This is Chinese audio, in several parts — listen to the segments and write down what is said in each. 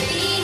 baby.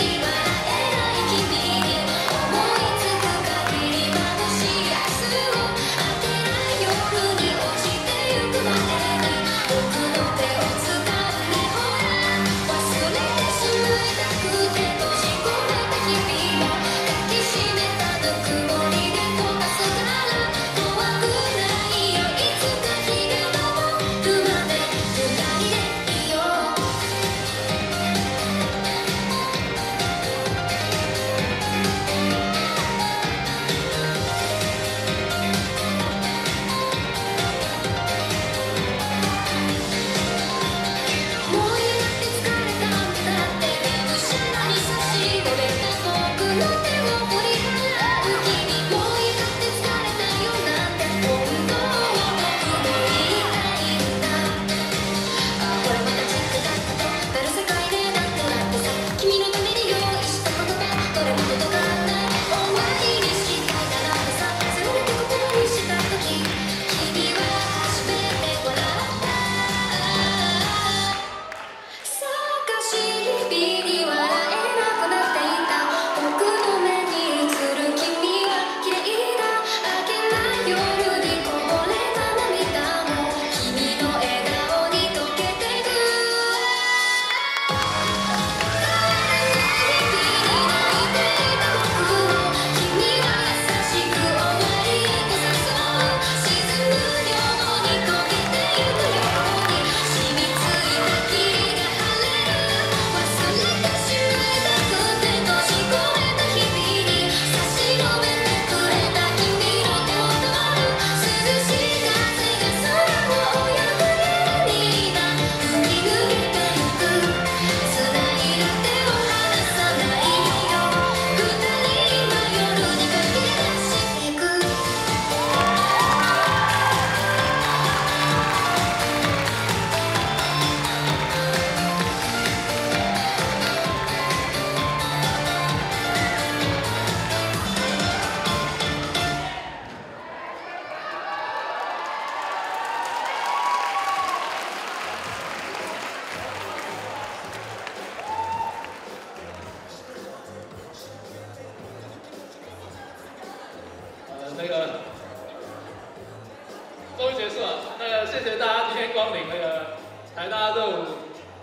终于结束了。那谢谢大家今天光临那个台大热舞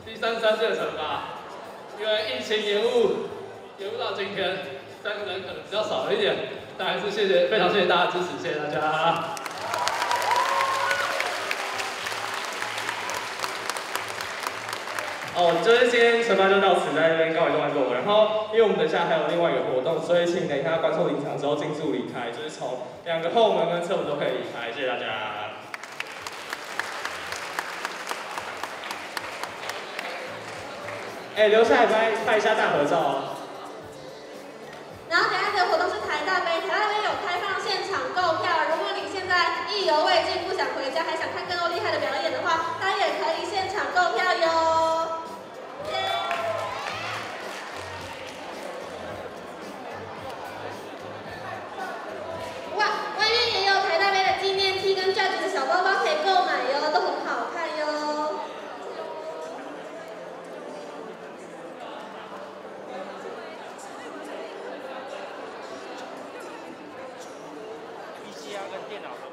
第三十三届的场吧。因为疫情延误，延误到今天，三个人可能比较少了一点，但还是谢谢，非常谢谢大家支持，谢谢大家。哦，就是今天惩罚就到此，在这边告一段落。然后，因为我们等下还有另外一个活动，所以请等一下观众离场之后尽速离开，就是从两个后门跟侧门都可以离开。谢谢大家。哎，留下来拍拍一下大合照。然后等下的活动是台大杯，台大杯有开放现场购票。如果你现在意犹未尽，不想回家，还想看跟电脑。